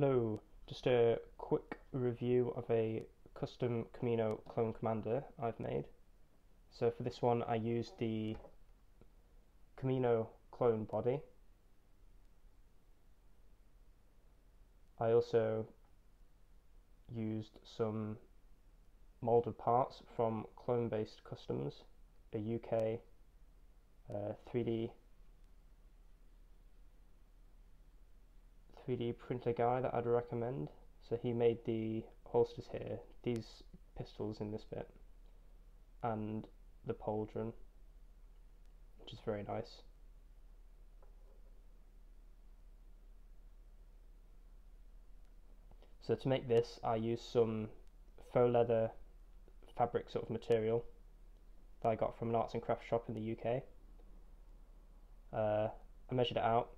Hello, just a quick review of a custom Kamino clone commander I've made. So for this one I used the Kamino clone body. I also used some molded parts from Clone Based Customs, a UK uh, 3D 3D printer guy that I'd recommend. So he made the holsters here, these pistols in this bit, and the pauldron, which is very nice. So to make this, I used some faux leather fabric sort of material that I got from an arts and crafts shop in the UK. Uh, I measured it out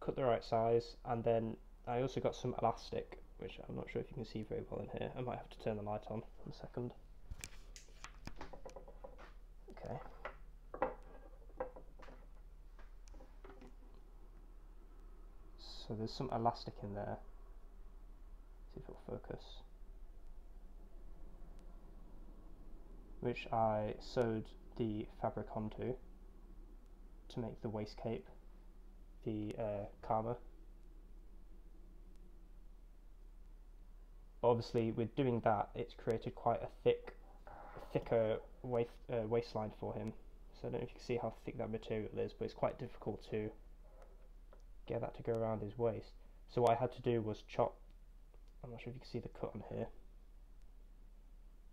cut the right size and then I also got some elastic which I'm not sure if you can see very well in here. I might have to turn the light on in a second. Okay. So there's some elastic in there. See if it'll focus. Which I sewed the fabric onto to make the waist cape the uh, kama. Obviously, with doing that, it's created quite a thick, thicker waist, uh, waistline for him. So I don't know if you can see how thick that material is, but it's quite difficult to get that to go around his waist. So what I had to do was chop, I'm not sure if you can see the cut on here,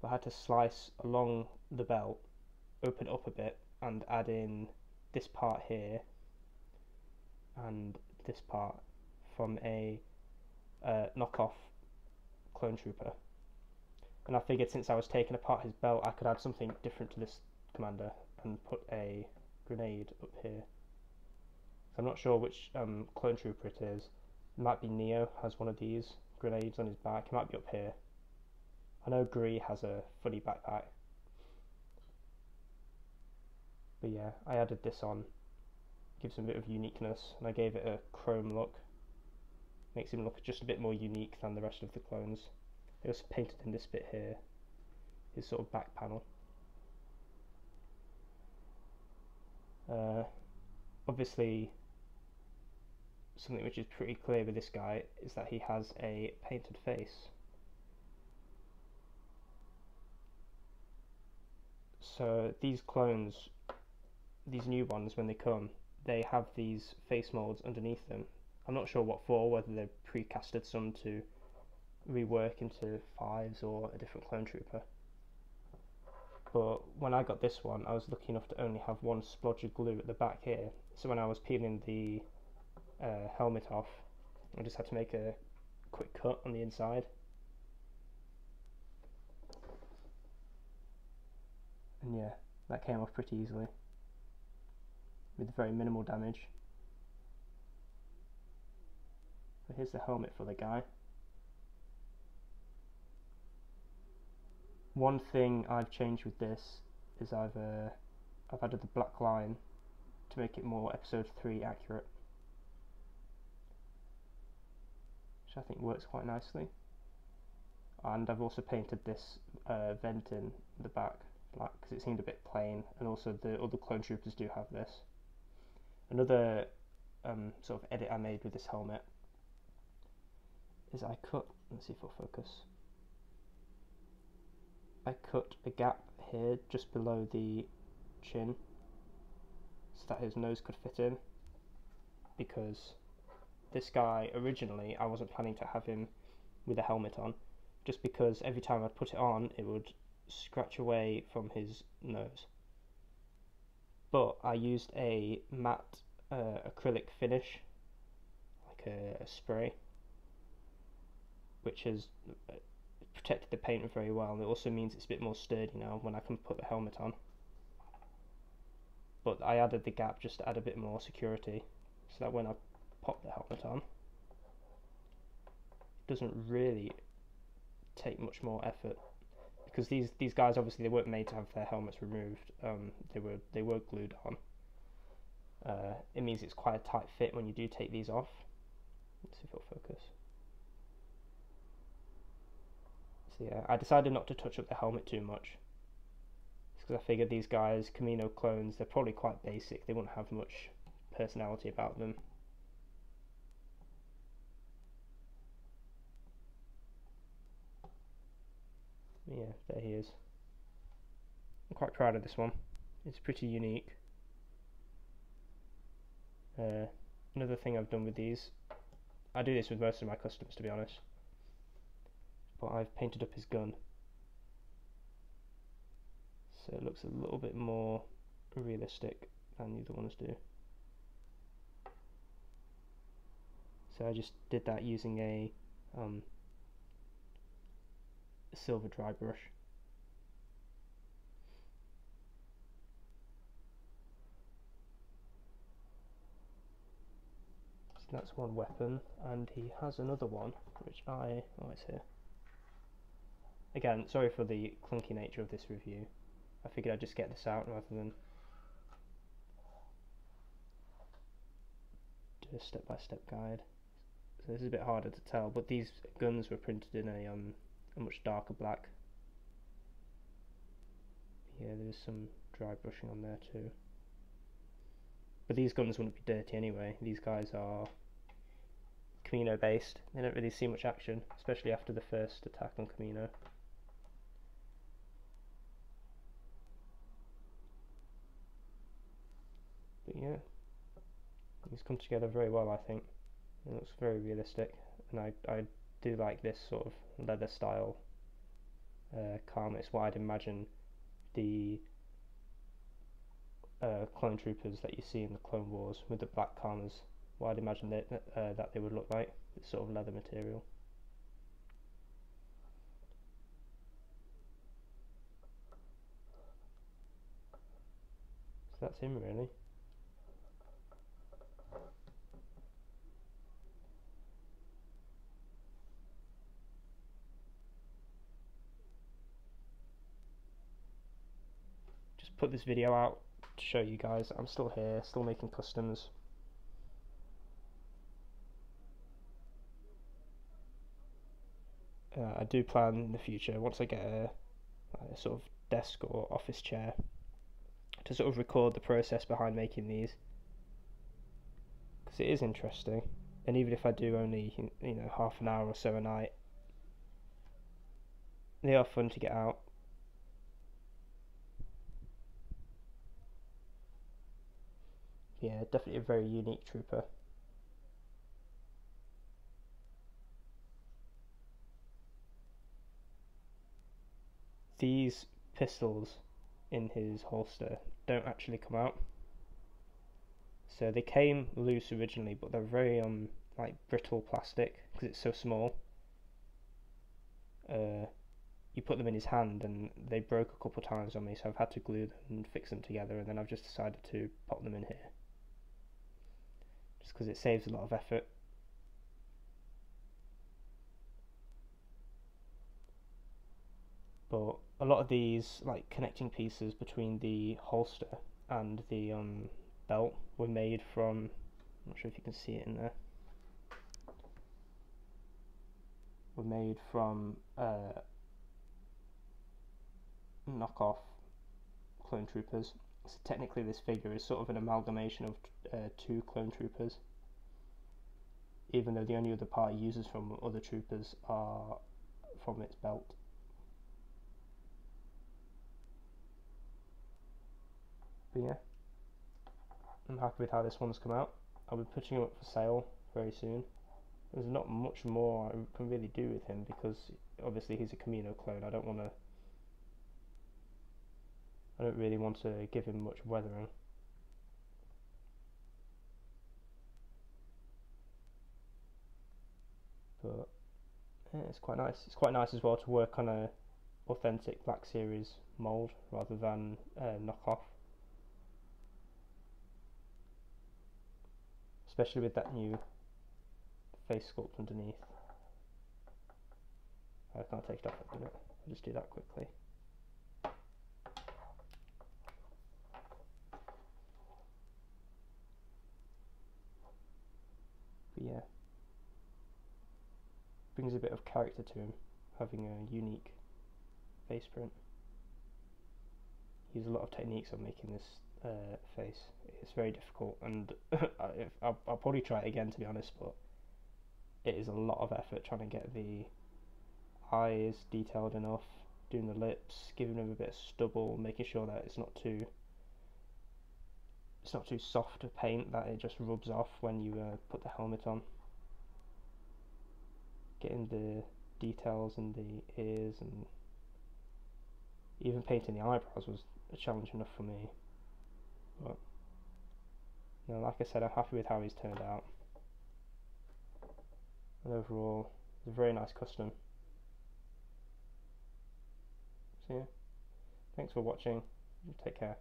but I had to slice along the belt, open up a bit, and add in this part here and this part from a uh, knockoff clone trooper. And I figured since I was taking apart his belt, I could add something different to this commander and put a grenade up here. So I'm not sure which um, clone trooper it is. It might be Neyo has one of these grenades on his back. It might be up here. I know Gree has a funny backpack. But yeah, I added this on gives him a bit of uniqueness and I gave it a chrome look. Makes him look just a bit more unique than the rest of the clones. It was painted in this bit here his sort of back panel. Uh, obviously something which is pretty clear with this guy is that he has a painted face. So these clones these new ones when they come they have these face molds underneath them. I'm not sure what for, whether they've precasted some to rework into Fives or a different clone trooper. But when I got this one, I was lucky enough to only have one splodge of glue at the back here. So when I was peeling the uh, helmet off, I just had to make a quick cut on the inside. And yeah, that came off pretty easily with very minimal damage. So here's the helmet for the guy. One thing I've changed with this is I've uh, I've added the black line to make it more episode 3 accurate. Which I think works quite nicely. And I've also painted this uh, vent in the back black because it seemed a bit plain and also the other clone troopers do have this. Another um, sort of edit I made with this helmet is I cut, let's see if it'll focus. I cut a gap here just below the chin so that his nose could fit in because this guy originally I wasn't planning to have him with a helmet on just because every time I'd put it on it would scratch away from his nose but I used a matte uh, acrylic finish, like a, a, spray, which has uh, protected the paint very well. and It also means it's a bit more sturdy now when I can put the helmet on. But I added the gap just to add a bit more security, so that when I pop the helmet on, it doesn't really take much more effort because these these guys obviously they weren't made to have their helmets removed. Um, they were they were glued on. Uh, it means it's quite a tight fit when you do take these off. Let's see if it'll focus. So yeah, I decided not to touch up the helmet too much. Because I figured these guys, Kamino clones, they're probably quite basic. They wouldn't have much personality about them. Yeah, there he is. I'm quite proud of this one. It's pretty unique. Uh, another thing I've done with these, I do this with most of my customers to be honest, but I've painted up his gun so it looks a little bit more realistic than the other ones do. So I just did that using a, um, a silver dry brush. So that's one weapon, and he has another one, which I, oh it's here. Again, sorry for the clunky nature of this review. I figured I'd just get this out rather than do a step-by-step -step guide. So this is a bit harder to tell, but these guns were printed in a, um, a much darker black. Yeah, there's some dry brushing on there too. But these guns wouldn't be dirty anyway. These guys are Kamino based. They don't really see much action, especially after the first attack on Kamino. But yeah, it's come together very well, I think. It looks very realistic, and I, I do like this sort of leather style uh, kama. It's what I'd imagine the uh, clone troopers that you see in the Clone Wars with the black kamas. What I'd imagine that uh, that they would look like. This sort of leather material. So that's him really. Put this video out to show you guys I'm still here, still making customs. Uh, I do plan in the future, once I get a, a sort of desk or office chair, to sort of record the process behind making these. Because it is interesting. And even if I do only, you know, half an hour or so a night, they are fun to get out. Yeah, definitely a very unique trooper. These pistols in his holster don't actually come out. So they came loose originally, but they're very um like brittle plastic because it's so small. Uh, you put them in his hand and they broke a couple times on me, so I've had to glue them and fix them together, and then I've just decided to pop them in here just because it saves a lot of effort. But a lot of these like connecting pieces between the holster and the um, belt were made from, I'm not sure if you can see it in there, were made from uh, knockoff clone troopers so technically this figure is sort of an amalgamation of uh, two clone troopers even though the only other part it uses from other troopers are from its belt. But yeah, I'm happy with how this one's come out. I'll be putting him up for sale very soon. There's not much more I can really do with him because obviously he's a Kamino clone. I don't want to I don't really want to give him much weathering. But yeah, it's quite nice. It's quite nice as well to work on a authentic Black Series mold rather than uh, knockoff. Especially with that new face sculpt underneath. I can't take it off minute. I'll just do that quickly. But yeah, brings a bit of character to him. having a unique face print. Use a lot of techniques on making this uh, face. It's very difficult, and I'll, I'll probably try it again to be honest, but it is a lot of effort trying to get the eyes detailed enough, doing the lips, giving them a bit of stubble, making sure that it's not too it's not too soft a paint that it just rubs off when you uh, put the helmet on. Getting the details in the ears and even painting the eyebrows was a challenge enough for me. But like I said, I'm happy with how he's turned out. And overall, it's a very nice custom. So yeah, thanks for watching. Take care.